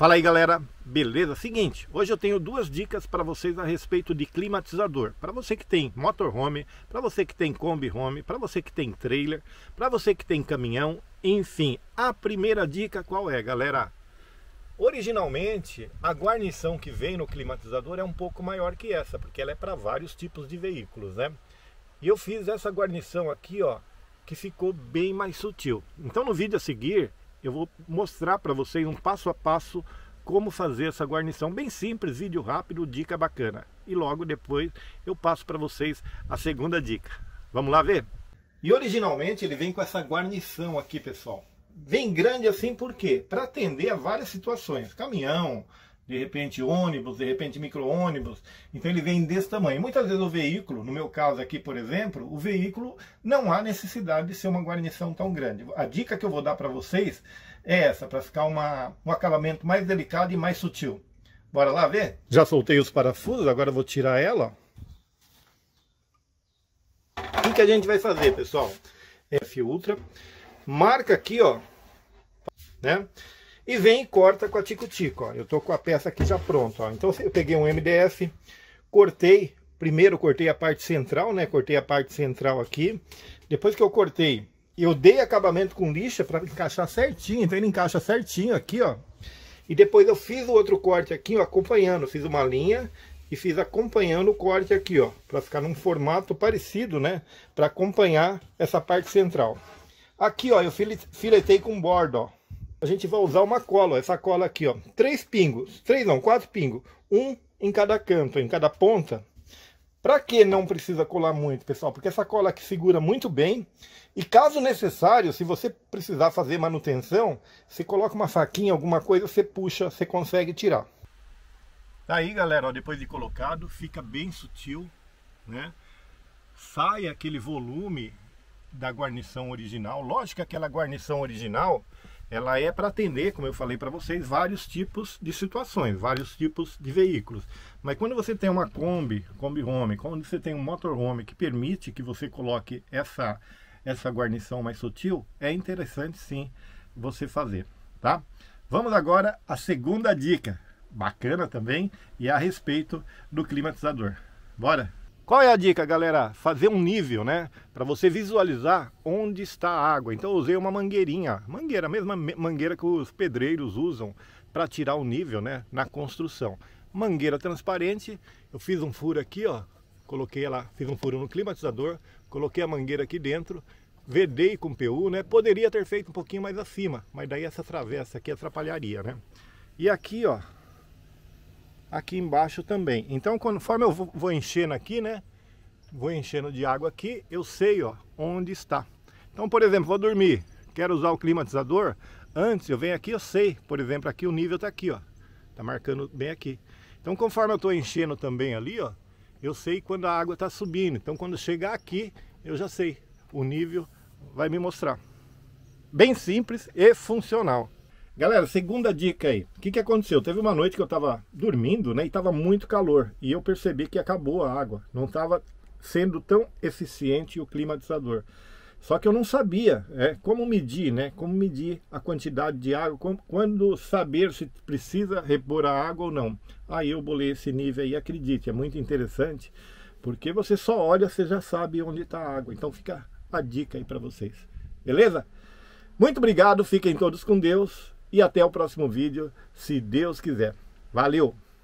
Fala aí galera, beleza? Seguinte, hoje eu tenho duas dicas para vocês a respeito de climatizador. Para você que tem motorhome, para você que tem Kombi Home, para você que tem trailer, para você que tem caminhão, enfim. A primeira dica qual é, galera? Originalmente, a guarnição que vem no climatizador é um pouco maior que essa, porque ela é para vários tipos de veículos, né? E eu fiz essa guarnição aqui, ó, que ficou bem mais sutil. Então no vídeo a seguir, eu vou mostrar para vocês um passo a passo como fazer essa guarnição bem simples, vídeo rápido, dica bacana. E logo depois eu passo para vocês a segunda dica. Vamos lá ver? E originalmente ele vem com essa guarnição aqui, pessoal. Vem grande assim por quê? Para atender a várias situações. Caminhão, de repente ônibus, de repente micro-ônibus. Então ele vem desse tamanho. Muitas vezes o veículo, no meu caso aqui, por exemplo, o veículo não há necessidade de ser uma guarnição tão grande. A dica que eu vou dar para vocês é essa, para ficar uma, um acabamento mais delicado e mais sutil. Bora lá ver? Já soltei os parafusos, agora vou tirar ela. O que, que a gente vai fazer, pessoal? F Ultra. Marca aqui, ó. Né? E vem e corta com a tico-tico. Eu tô com a peça aqui já pronta, ó. Então eu peguei um MDF, cortei, primeiro cortei a parte central, né? Cortei a parte central aqui. Depois que eu cortei, eu dei acabamento com lixa para encaixar certinho, então ele encaixa certinho aqui, ó. E depois eu fiz o outro corte aqui, ó, acompanhando, fiz uma linha e fiz acompanhando o corte aqui, ó, para ficar num formato parecido, né, para acompanhar essa parte central. Aqui, ó, eu filetei com borda, ó, a gente vai usar uma cola, essa cola aqui, ó, três pingos, três não, quatro pingos, um em cada canto, em cada ponta. Para que não precisa colar muito, pessoal? Porque essa cola aqui segura muito bem. E caso necessário, se você precisar fazer manutenção, você coloca uma faquinha, alguma coisa, você puxa, você consegue tirar. Tá aí, galera, ó, depois de colocado, fica bem sutil, né? Sai aquele volume da guarnição original. Lógico que aquela guarnição original ela é para atender, como eu falei para vocês, vários tipos de situações, vários tipos de veículos. Mas quando você tem uma Kombi, Kombi Home, quando você tem um motorhome que permite que você coloque essa, essa guarnição mais sutil, é interessante sim você fazer, tá? Vamos agora à segunda dica, bacana também, e é a respeito do climatizador. Bora? Qual é a dica, galera? Fazer um nível, né? Para você visualizar onde está a água. Então eu usei uma mangueirinha, mangueira, a mesma mangueira que os pedreiros usam para tirar o nível, né? Na construção. Mangueira transparente, eu fiz um furo aqui, ó. Coloquei ela, fiz um furo no climatizador, coloquei a mangueira aqui dentro, vedei com PU, né? Poderia ter feito um pouquinho mais acima, mas daí essa travessa aqui atrapalharia, né? E aqui, ó, aqui embaixo também. Então, conforme eu vou enchendo aqui, né? Vou enchendo de água aqui, eu sei, ó, onde está. Então, por exemplo, vou dormir, quero usar o climatizador, antes eu venho aqui, eu sei, por exemplo, aqui o nível está aqui, ó. Tá marcando bem aqui. Então, conforme eu estou enchendo também ali, ó, eu sei quando a água está subindo. Então, quando chegar aqui, eu já sei. O nível vai me mostrar. Bem simples e funcional. Galera, segunda dica aí. O que, que aconteceu? Teve uma noite que eu estava dormindo, né? E estava muito calor. E eu percebi que acabou a água. Não estava sendo tão eficiente o climatizador. Só que eu não sabia é, como medir, né? Como medir a quantidade de água, como, quando saber se precisa repor a água ou não. Aí eu bolei esse nível aí, acredite, é muito interessante, porque você só olha, você já sabe onde está a água. Então fica a dica aí para vocês. Beleza? Muito obrigado, fiquem todos com Deus e até o próximo vídeo, se Deus quiser. Valeu!